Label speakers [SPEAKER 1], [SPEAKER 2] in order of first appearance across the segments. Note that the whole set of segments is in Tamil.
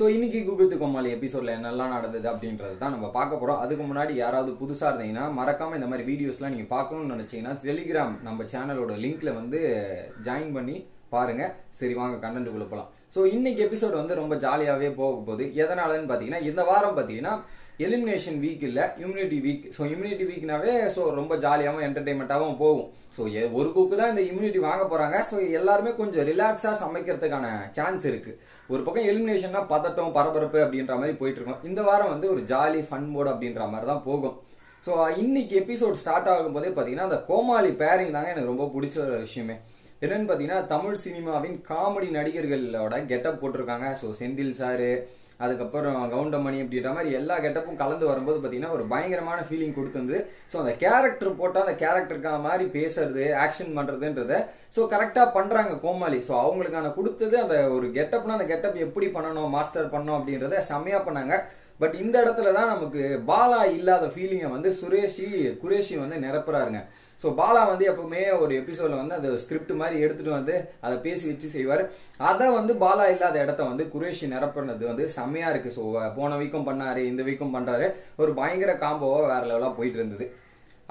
[SPEAKER 1] ஸோ இன்னைக்கு குகுத்து கோமாளி எபிசோட்ல என்னெல்லாம் நடந்தது அப்படின்றது தான் நம்ம பார்க்க போறோம். அதுக்கு முன்னாடி யாராவது புதுசா இருந்தீங்கன்னா மறக்காம இந்த மாதிரி வீடியோஸ்லாம் நீங்க பார்க்கணும்னு நினைச்சீங்கன்னா டெலிகிராம் நம்ம சேனலோட லிங்க்ல வந்து ஜாயின் பண்ணி பாருங்க. சரி வாங்க கண்டென்ட்டுக்குள்ள போலாம். ஸோ இன்னைக்கு எபிசோட் வந்து ரொம்ப ஜாலியாகவே போக போகுது. எதனாலன்னு பார்த்தீங்கன்னா இந்த வாரம் பார்த்தீங்கன்னா எலிமினேஷன் வீக் இல்லை இம்யூனிட்டி வீக் ஸோ இம்யூனிட்டி வீக்னாவே ஸோ ரொம்ப ஜாலியாகவும் என்டர்டைன்மெண்ட்டாகவும் போகும். ஸோ ஒரு குக்கு தான் இந்த இம்யூனிட்டி வாங்க போகிறாங்க ஸோ எல்லாருமே கொஞ்சம் ரிலாக்ஸாக சமைக்கிறதுக்கான சான்ஸ் இருக்கு. ஒரு பக்கம் எலிமினேஷன்னா பதட்டம் பரபரப்பு அப்படின்ற மாதிரி போயிட்டு இருக்கோம் இந்த வாரம் வந்து ஒரு ஜாலி ஃபன் மோட் அப்படின்ற மாதிரி தான் போகும். ஸோ இன்னைக்கு எபிசோட் ஸ்டார்ட் ஆகும் போதே பார்த்தீங்கன்னா அந்த கோமாளி பேரிங் தாங்க எனக்கு ரொம்ப பிடிச்ச ஒரு விஷயமே. என்னன்னு பார்த்தீங்கன்னா தமிழ் சினிமாவின் காமெடி நடிகர்களோட கெட்டப் போட்டிருக்காங்க. ஸோ செந்தில் சாரு அதுக்கப்புறம் கவுண்டமணி அப்படின்ற மாதிரி எல்லா கெட்டப்பும் கலந்து வரும்போது பார்த்தீங்கன்னா ஒரு பயங்கரமான ஃபீலிங் கொடுத்துருந்து ஸோ அந்த கேரக்டர் போட்டால் அந்த கேரக்டருக்கா மாதிரி பேசுறது ஆக்ஷன் பண்ணுறதுன்றத ஸோ கரெக்டாக பண்ணுறாங்க கோமாளி. ஸோ அவங்களுக்கான கொடுத்தது அந்த ஒரு கெட்டப்னா அந்த கெட்டப் எப்படி பண்ணணும் மாஸ்டர் பண்ணணும் அப்படின்றத செம்மையாக பண்ணாங்க. பட் இந்த இடத்துல தான் நமக்கு பாலா இல்லாத ஃபீலிங்கை வந்து சுரேஷி குரேஷி வந்து நிரப்புறாருங்க. ஸோ பாலா வந்து எப்பவுமே ஒரு எபிசோட்ல வந்து அந்த ஸ்கிரிப்ட் மாதிரி எடுத்துட்டு வந்து அதை பேசி வச்சு செய்வார். அதை வந்து பாலா இல்லாத இடத்த வந்து குரேஷி நிரப்புனது வந்து செம்மையா இருக்கு. ஸோ போன வீக்கும் பண்ணாரு இந்த வீக்கும் பண்றாரு. ஒரு பயங்கர காம்போவா வேற லெவலா போயிட்டு இருந்தது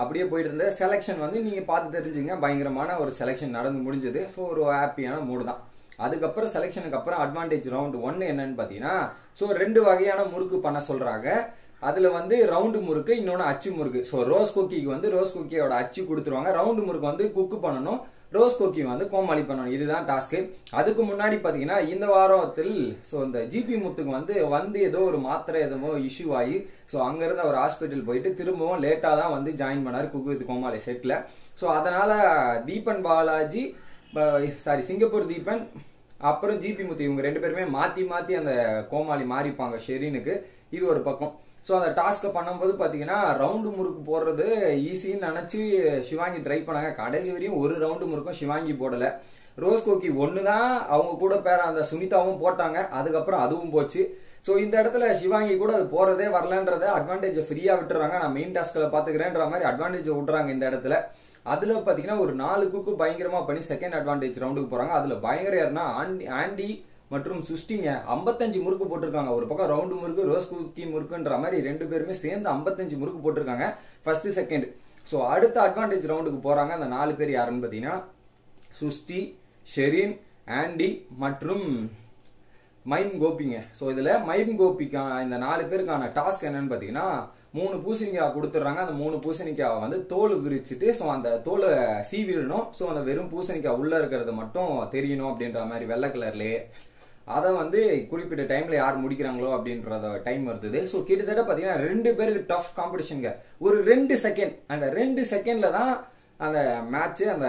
[SPEAKER 1] அப்படியே போயிட்டு இருந்த செலெக்ஷன் வந்து நீங்க பார்த்து தெரிஞ்சுங்க. பயங்கரமான ஒரு செலெக்ஷன் நடந்து முடிஞ்சது. ஸோ ஒரு ஹாப்பியான மூடு தான். அதுக்கப்புறம் செலெக்ஷனுக்கு அப்புறம் அட்வான்டேஜ் ரவுண்ட் ஒன்னு என்னன்னு பாத்தீங்கன்னா ஸோ ரெண்டு வகையான முறுக்கு பண்ண சொல்றாங்க. அதில் வந்து ரவுண்டு முறுக்கு இன்னொன்று அச்சு முறுக்கு. ஸோ ரோஸ் குக்கிக்கு வந்து ரோஸ் குக்கியோட அச்சு கொடுத்துருவாங்க. ரவுண்டு முறுக்கு வந்து குக்கு பண்ணணும். ரோஸ் கொக்கி வந்து கோமாளி பண்ணணும். இதுதான் டாஸ்க்கு அதுக்கு முன்னாடி பார்த்தீங்கன்னா இந்த வாரத்தில் ஸோ இந்த ஜிபி முத்துக்கு வந்து வந்து ஏதோ ஒரு மாத்திரை எதுவோ இஷ்யூ ஆகி ஸோ அங்கேருந்து அவர் ஹாஸ்பிட்டல் போயிட்டு திரும்பவும் லேட்டாக தான் வந்து ஜாயின் பண்ணார் குக்கு வித் கோமாளி செட்டில் ஸோ அதனால் தீபன் பாலாஜி சாரி சிங்கப்பூர் தீபன் அப்புறம் ஜிபி முத்து இவங்க ரெண்டு பேருமே மாற்றி மாற்றி அந்த கோமாளி மாறிப்பாங்க ஷெரீனுக்கு. இது ஒரு பக்கம். ஸோ அந்த டாஸ்க்கை பண்ணும்போது பார்த்தீங்கன்னா ரவுண்டு முறுக்கு போடுறது ஈஸின்னு நினச்சி சிவாங்கி ட்ரை பண்ணாங்க. கடைசி வரையும் ஒரு ரவுண்டு முறுக்கும் சிவாங்கி போடலை. ரோஸ் கோக்கி ஒன்று தான் அவங்க கூட பேர அந்த சுனிதாவும் போட்டாங்க. அதுக்கப்புறம் அதுவும் போச்சு. ஸோ இந்த இடத்துல சிவாங்கி கூட அது போகிறதே வரலன்றத அட்வான்டேஜை ஃப்ரீயாக விட்டுறாங்க. நான் மெயின் டாஸ்கில் பார்த்துக்கிறேன்ற மாதிரி அட்வான்டேஜ் விட்றாங்க இந்த இடத்துல. அதில் பார்த்தீங்கன்னா ஒரு நாலு குக்கு பயங்கரமாக பண்ணி செகண்ட் அட்வான்டேஜ் ரவுண்டுக்கு போகிறாங்க அதில் பயங்கர யாருன்னா ஆண்டி மற்றும் சுஷ்டிங்க ஐம்பத்தஞ்சு முறுக்கு போட்டிருக்காங்க. ஒரு பக்கம் ரவுண்டு முறுக்கு ரோஸ் குக்கி முறுக்குன்ற மாதிரி ரெண்டு பேருமே சேர்ந்து ஐம்பத்தஞ்சு முறுக்கு போட்டிருக்காங்க. ஃபர்ஸ்ட் செகண்ட் ஸோ அடுத்த அட்வான்டேஜ் ரவுண்டுக்கு போறாங்க அந்த நாலு பேர் யாருன்னு பார்த்தீங்கன்னா சுஷ்டி ஷெரீன் ஆண்டி மற்றும் மைம் கோபிங்க. ஸோ இதில் மைம் கோபிக்கான இந்த நாலு பேருக்கான டாஸ்க் என்னன்னு பார்த்தீங்கன்னா மூணு பூசணிக்காய் கொடுத்துட்றாங்க. அந்த மூணு பூசணிக்காவை வந்து தோல் விரிச்சிட்டு ஸோ அந்த தோலை சீவிடணும். ஸோ அந்த வெறும் பூசணிக்காய் உள்ளே இருக்கிறது மட்டும் தெரியணும் அப்படின்ற மாதிரி வெள்ளை கலர்லேயே அதை வந்து குறிப்பிட்ட டைம்ல யார் முடிக்கிறாங்களோ அப்படின்றத டைம் வருது ஸோ கிட்டத்தட்ட பார்த்தீங்கன்னா ரெண்டு பேருக்கு டஃப் காம்படிஷனுங்க ஒரு ரெண்டு செகண்ட் அந்த ரெண்டு செகண்ட்ல தான் அந்த மேட்ச் அந்த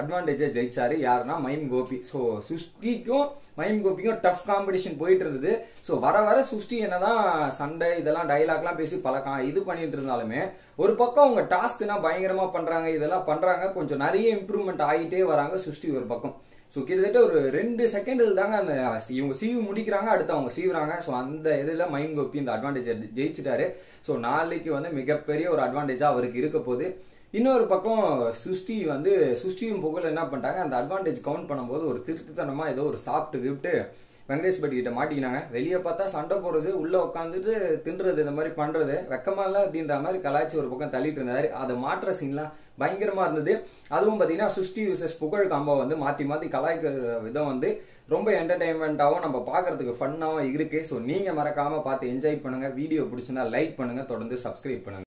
[SPEAKER 1] அட்வான்டேஜை ஜெயிச்சாரு. யாருன்னா மைம் கோபி. ஸோ சுஷ்டிக்கும் மைம் கோபிக்கும் டஃப் காம்படிஷன் போயிட்டு இருந்தது. ஸோ வர வர சுஷ்டி என்னதான் சண்டை இதெல்லாம் டைலாக்லாம் பேசி பழக்கம் இது பண்ணிட்டு இருந்தாலுமே ஒரு பக்கம் அவங்க டாஸ்க்னா பயங்கரமா பண்றாங்க இதெல்லாம் பண்றாங்க கொஞ்சம் நிறைய இம்ப்ரூவ்மெண்ட் ஆகிட்டே வராங்க சுஷ்டி ஒரு பக்கம். ஸோ கிட்டத்தட்ட ஒரு ரெண்டு செகண்டில் தாங்க அந்த இவங்க சீவு முடிக்கிறாங்க அடுத்து அவங்க சீவுறாங்க. ஸோ அந்த இதில் மைம் கோப்பி இந்த அட்வான்டேஜ் ஜெயிச்சிட்டாரு. ஸோ நாளைக்கு வந்து மிகப்பெரிய ஒரு அட்வான்டேஜாக அவருக்கு இருக்க போகுது. இன்னொரு பக்கம் சுஷ்டி வந்து சுஷ்டியும் புகழ் என்ன பண்ணிட்டாங்க? அந்த அட்வான்டேஜ் கவுண்ட் பண்ணும்போது ஒரு திருட்டுத்தனமாக ஏதோ ஒரு சாப்பிட்டு கிஃப்ட்டு வெங்கடேஷ் பட்டி கிட்ட மாட்டிக்கினாங்க. வெளியே பார்த்தா சண்டை போடுறது உள்ள உட்காந்துட்டு தின்றது இந்த மாதிரி பண்றது. வெக்கமா இல்லை அப்படின்ற மாதிரி கலாய்ச்சி ஒரு பக்கம் தள்ளிட்டு இருந்தாரு. அதை மாற்ற சீன்லாம் பயங்கரமா இருந்தது. அதுவும் பாத்தீங்கன்னா சுஷ்டி யூசஸ் புகழ் காம்போ வந்து மாத்தி மாத்தி கலாய்க்கிற விதம் வந்து ரொம்ப என்டர்டைன்மெண்ட்டாகவும் நம்ம பார்க்கறதுக்கு ஃபன்னாகவும் இருக்கு. ஸோ நீங்க மறக்காம பார்த்து என்ஜாய் பண்ணுங்க. வீடியோ பிடிச்சிருந்தா லைக் பண்ணுங்க. தொடர்ந்து சப்ஸ்கிரைப் பண்ணுங்க.